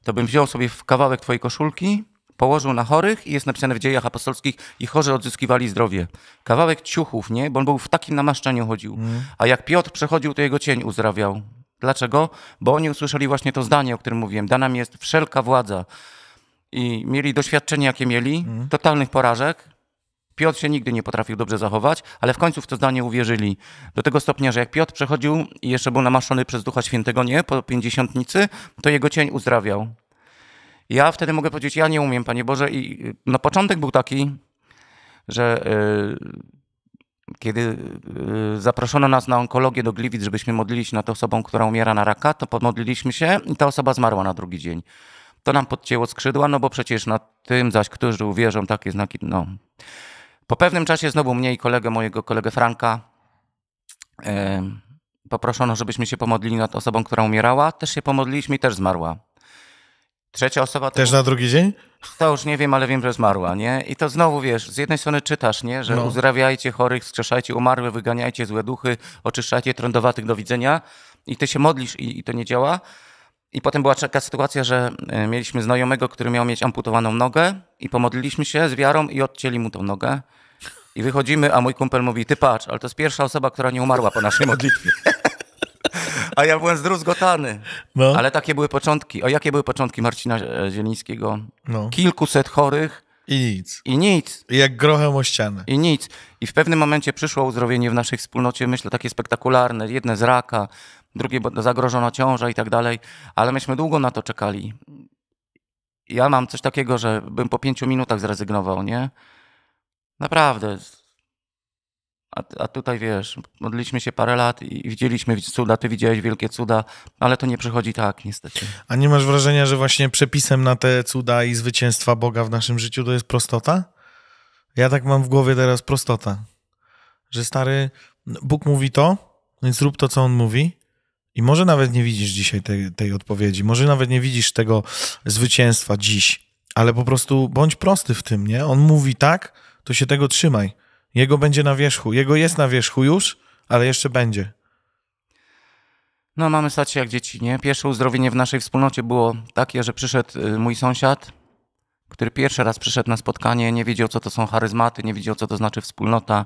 to bym wziął sobie w kawałek twojej koszulki, położył na chorych i jest napisane w dziejach apostolskich i chorzy odzyskiwali zdrowie. Kawałek ciuchów, nie? Bo on był w takim namaszczeniu chodził. A jak Piotr przechodził, to jego cień uzdrawiał. Dlaczego? Bo oni usłyszeli właśnie to zdanie, o którym mówiłem. Dana mi jest wszelka władza. I mieli doświadczenie, jakie mieli, totalnych porażek. Piotr się nigdy nie potrafił dobrze zachować, ale w końcu w to zdanie uwierzyli. Do tego stopnia, że jak Piotr przechodził i jeszcze był namaszczony przez Ducha Świętego, nie, po pięćdziesiątnicy, to jego cień uzdrawiał. Ja wtedy mogę powiedzieć, ja nie umiem, Panie Boże. I no, początek był taki, że y, kiedy y, zaproszono nas na onkologię do Gliwic, żebyśmy modlili się nad osobą, która umiera na raka, to pomodliliśmy się i ta osoba zmarła na drugi dzień. To nam podcięło skrzydła, no bo przecież na tym zaś, którzy uwierzą, takie znaki, no. Po pewnym czasie znowu mnie i kolegę, mojego kolegę Franka, em, poproszono, żebyśmy się pomodlili nad osobą, która umierała. Też się pomodliliśmy i też zmarła. Trzecia osoba Też na drugi dzień? to już nie wiem, ale wiem, że zmarła, nie? I to znowu wiesz, z jednej strony czytasz, nie? Że No. uzdrawiajcie chorych, wskrzeszajcie umarłych, wyganiajcie złe duchy, oczyszczajcie trądowatych do widzenia i ty się modlisz i, i to nie działa. I potem była taka sytuacja, że e, mieliśmy znajomego, który miał mieć amputowaną nogę i pomodliliśmy się z wiarą i odcięli mu tą nogę. I wychodzimy, a mój kumpel mówi, ty patrz, ale to jest pierwsza osoba, która nie umarła po naszej modlitwie. A ja byłem zdruzgotany. No. Ale takie były początki. A jakie były początki Marcina e, Zielińskiego? No. Kilkuset chorych I nic. i nic. I Jak grochem o ścianę. I nic. I w pewnym momencie przyszło uzdrowienie w naszej wspólnocie, myślę, takie spektakularne. Jedne z raka, drugie bo- zagrożona ciąża i tak dalej. Ale myśmy długo na to czekali. Ja mam coś takiego, że bym po pięciu minutach zrezygnował, nie? Naprawdę. A, a tutaj wiesz, modliliśmy się parę lat i widzieliśmy cuda, ty widziałeś wielkie cuda, ale to nie przychodzi tak, niestety. A nie masz wrażenia, że właśnie przepisem na te cuda i zwycięstwa Boga w naszym życiu to jest prostota? Ja tak mam w głowie teraz prostota. Że stary, Bóg mówi to, więc rób to, co On mówi. I może nawet nie widzisz dzisiaj tej, tej odpowiedzi, może nawet nie widzisz tego zwycięstwa dziś, ale po prostu bądź prosty w tym, nie? On mówi tak, to się tego trzymaj. Jego będzie na wierzchu. Jego jest na wierzchu już, ale jeszcze będzie. No, mamy stać się jak dzieci, nie? Pierwsze uzdrowienie w naszej wspólnocie było takie, że przyszedł y, mój sąsiad, który pierwszy raz przyszedł na spotkanie, nie wiedział, co to są charyzmaty, nie wiedział, co to znaczy wspólnota.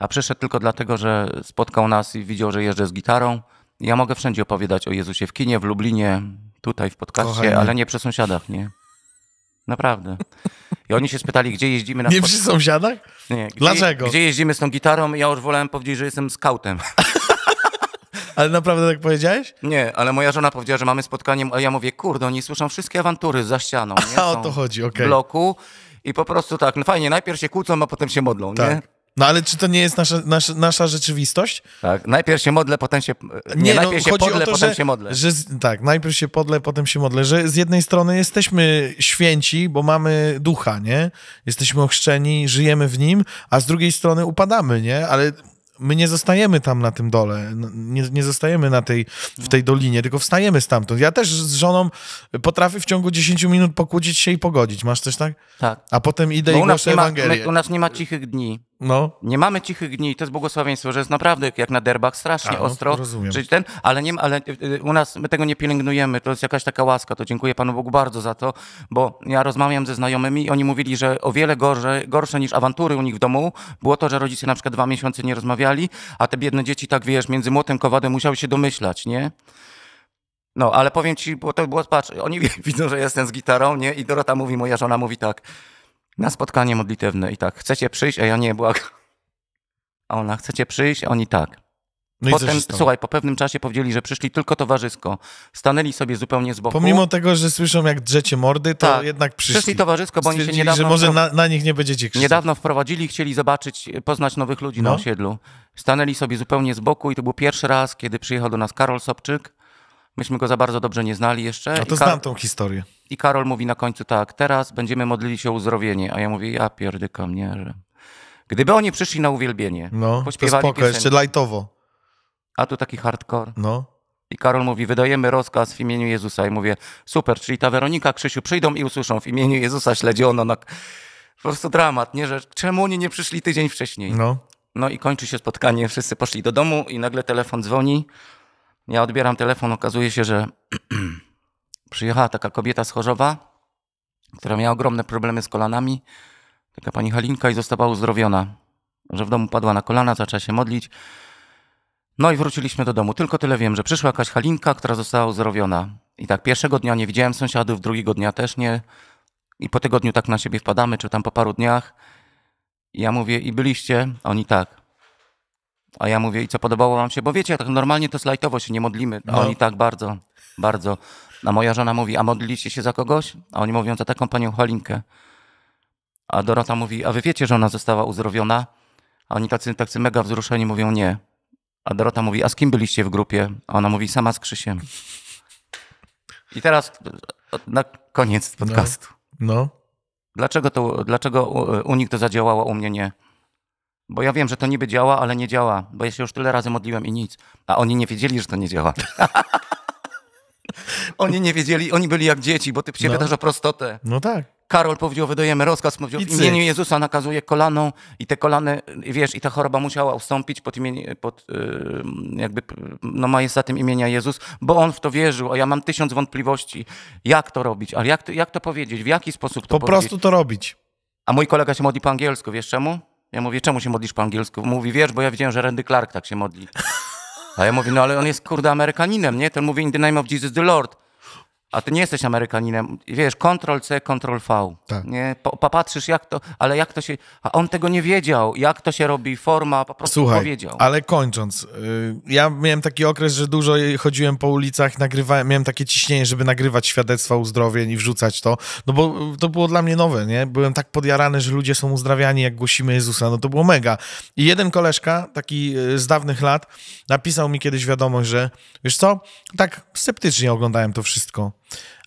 A przyszedł tylko dlatego, że spotkał nas i widział, że jeżdżę z gitarą. Ja mogę wszędzie opowiadać o Jezusie w kinie, w Lublinie, tutaj w podcaście, ale nie przy sąsiadach, nie? Naprawdę. I oni się spytali, gdzie jeździmy na Nie przy sąsiadach? Nie, gdzie, Dlaczego? Gdzie jeździmy z tą gitarą? Ja już wolałem powiedzieć, że jestem skautem. Ale naprawdę tak powiedziałeś? Nie, ale moja żona powiedziała, że mamy spotkanie, a ja mówię, kurde, oni słyszą wszystkie awantury za ścianą, nie? A o to chodzi, okej. bloku i po prostu tak, no fajnie, najpierw się kłócą, a potem się modlą, nie? No ale czy to nie jest nasza, nasza, nasza rzeczywistość? Tak, najpierw się modlę, potem się... Nie, najpierw się no, chodzi podlę, to, potem że, się modlę. Że, tak, najpierw się podlę, potem się modlę, że z jednej strony jesteśmy święci, bo mamy ducha, nie? Jesteśmy ochrzczeni, żyjemy w nim, a z drugiej strony upadamy, nie? Ale my nie zostajemy tam na tym dole, nie, nie zostajemy na tej, w tej dolinie, tylko wstajemy stamtąd. Ja też z żoną potrafię w ciągu 10 minut pokłócić się i pogodzić. Masz też tak? Tak. A potem idę Bo i głoszę nie ma, Ewangelię. my, u nas nie ma cichych dni. No, Nie mamy cichych dni, to jest błogosławieństwo, że jest naprawdę jak na derbach strasznie A, no, ostro. rozumiem. Czyli ten, ale, nie, ale y, y, u nas my tego nie pielęgnujemy, to jest jakaś taka łaska, to dziękuję Panu Bogu bardzo za to, bo ja rozmawiam ze znajomymi i oni mówili, że o wiele gorsze, gorsze niż awantury u nich w domu było to, że rodzice na przykład dwa miesiące nie rozmawiali, a te biedne dzieci tak, wiesz, między młotem kowadem musiały się domyślać, nie? No, ale powiem ci, bo to było, patrz, oni widzą, że jestem z gitarą, nie? I Dorota mówi, moja żona mówi tak, na spotkanie modlitewne i tak, chcecie przyjść? A ja nie, błagam. A ona, chcecie przyjść? A oni tak. no Potem, słuchaj, po pewnym czasie powiedzieli, że przyszli tylko towarzysko. Stanęli sobie zupełnie z boku. Pomimo tego, że słyszą jak drzecie mordy, to Tak. jednak przyszli. Przyszli towarzysko, bo oni się niedawno, że może na, na nich nie będziecie krzyczeć. niedawno wprowadzili, chcieli zobaczyć, poznać nowych ludzi na No. osiedlu. Stanęli sobie zupełnie z boku i to był pierwszy raz, kiedy przyjechał do nas Karol Sobczyk. Myśmy go za bardzo dobrze nie znali jeszcze. No to znam tą historię. I Karol mówi na końcu tak, teraz będziemy modlili się o uzdrowienie. A ja mówię, ja pierdykam, nie, że... Gdyby oni przyszli na uwielbienie, No, to pośpiewali spoko, piosenki, jeszcze lajtowo. a tu taki hardcore. No. I Karol mówi, wydajemy rozkaz w imieniu Jezusa. I mówię, super, czyli ta Weronika, Krzysiu przyjdą i usłyszą w imieniu Jezusa śledziono. Na... Po prostu dramat, nie? Że czemu oni nie przyszli tydzień wcześniej? No. No i kończy się spotkanie, wszyscy poszli do domu i nagle telefon dzwoni. Ja odbieram telefon, okazuje się, że przyjechała taka kobieta z Chorzowa, która miała ogromne problemy z kolanami. Taka pani Halinka i została uzdrowiona. Że w domu padła na kolana, zaczęła się modlić. No i wróciliśmy do domu. Tylko tyle wiem, że przyszła jakaś Halinka, która została uzdrowiona. I tak pierwszego dnia nie widziałem sąsiadów, drugiego dnia też nie. I po tygodniu tak na siebie wpadamy, czy tam po paru dniach. I ja mówię, i byliście? Oni tak. A ja mówię, i co podobało wam się? Bo wiecie, tak normalnie to slajtowo się nie modlimy. A No. oni tak, bardzo, bardzo. A moja żona mówi, a modliliście się za kogoś? A oni mówią, za taką panią Halinkę. A Dorota mówi, a wy wiecie, że ona została uzdrowiona? A oni tacy, tacy mega wzruszeni mówią, nie. A Dorota mówi, a z kim byliście w grupie? A ona mówi, sama z Krzysiem. I teraz na koniec podcastu. No. Dlaczego, to, dlaczego u, u nich to zadziałało, u mnie nie? Bo ja wiem, że to niby działa, ale nie działa, bo ja się już tyle razy modliłem i nic. A oni nie wiedzieli, że to nie działa. oni nie wiedzieli, oni byli jak dzieci, bo ty się No. pytasz o prostotę. No tak. Karol powiedział, wydajemy rozkaz, powiedział, w imieniu Jezusa nakazuje kolaną i te kolany, wiesz, i ta choroba musiała ustąpić pod, imienie, pod yy, jakby, no majestatem imienia Jezus, bo on w to wierzył, a ja mam tysiąc wątpliwości, jak to robić, ale jak to, jak to powiedzieć, w jaki sposób to Po powiedzieć. prostu to robić. A mój kolega się modli po angielsku, wiesz czemu? Ja mówię, czemu się modlisz po angielsku? Mówi, wiesz, bo ja widziałem, że Randy Clark tak się modli. A ja mówię, no ale on jest kurde Amerykaninem, nie? Ten mówi in the name of Jesus the Lord. A ty nie jesteś Amerykaninem. Wiesz, Ctrl C, Ctrl V. Tak. Nie? Po, popatrzysz jak to, ale jak to się... A on tego nie wiedział. Jak to się robi, forma, po prostu Słuchaj, powiedział. ale kończąc, y, ja miałem taki okres, że dużo chodziłem po ulicach, nagrywałem, miałem takie ciśnienie, żeby nagrywać świadectwa uzdrowień i wrzucać to, no bo to było dla mnie nowe, nie? Byłem tak podjarany, że ludzie są uzdrawiani, jak głosimy Jezusa, no to było mega. I jeden koleżka, taki y, z dawnych lat, napisał mi kiedyś wiadomość, że wiesz co, tak sceptycznie oglądałem to wszystko,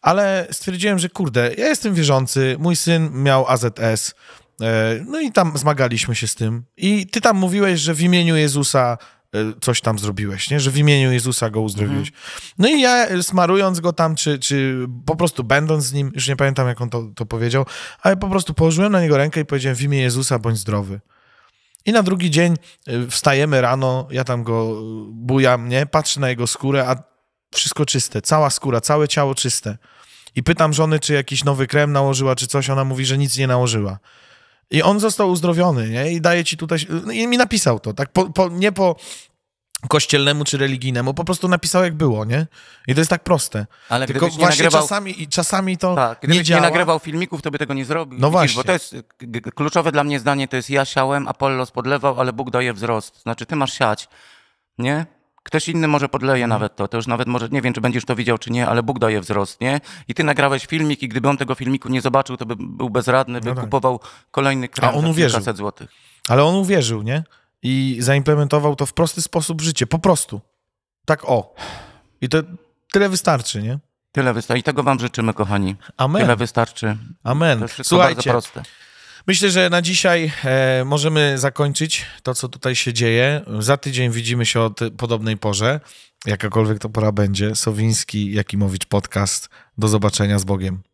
ale stwierdziłem, że kurde, ja jestem wierzący, mój syn miał AZS, e, no i tam zmagaliśmy się z tym. I ty tam mówiłeś, że w imieniu Jezusa e, coś tam zrobiłeś, nie? Że w imieniu Jezusa go uzdrowiłeś. No i ja e, smarując go tam, czy, czy po prostu będąc z nim, już nie pamiętam jak on to, to powiedział, ale po prostu położyłem na niego rękę i powiedziałem w imię Jezusa bądź zdrowy. I na drugi dzień wstajemy rano, ja tam go bujam, nie? Patrzę na jego skórę, a wszystko czyste, cała skóra, całe ciało czyste. I pytam żony, czy jakiś nowy krem nałożyła, czy coś, ona mówi, że nic nie nałożyła. I on został uzdrowiony, nie? I daje ci tutaj... no I mi napisał to, tak? Po, po, nie po kościelnemu czy religijnemu, po prostu napisał jak było, nie? I to jest tak proste. Ale Tylko nie właśnie nagrywał... czasami, i czasami to Tak, nie gdybyś nie, działa. nagrywał filmików, to by tego nie zrobił. No Widzisz, właśnie. Bo to jest kluczowe dla mnie zdanie, to jest ja siałem, Apollos podlewał, ale Bóg daje wzrost. Znaczy ty masz siać, nie? Ktoś inny może podleje Mhm. nawet to, to już nawet może, nie wiem, czy będziesz to widział, czy nie, ale Bóg daje wzrost, nie? I ty nagrałeś filmik i gdyby on tego filmiku nie zobaczył, to by był bezradny, by No tak. kupował kolejny krem A on uwierzył. złotych. Ale on uwierzył, nie? I zaimplementował to w prosty sposób w życie. Po prostu. Tak o. I to tyle wystarczy, nie? Tyle wystarczy. I tego wam życzymy, kochani. Amen. Tyle wystarczy. Amen. To jest Słuchajcie, proste. Myślę, że na dzisiaj e, możemy zakończyć to, co tutaj się dzieje. Za tydzień widzimy się o podobnej porze. Jakakolwiek to pora będzie. Sowiński, Jakimowicz Podcast. Do zobaczenia z Bogiem.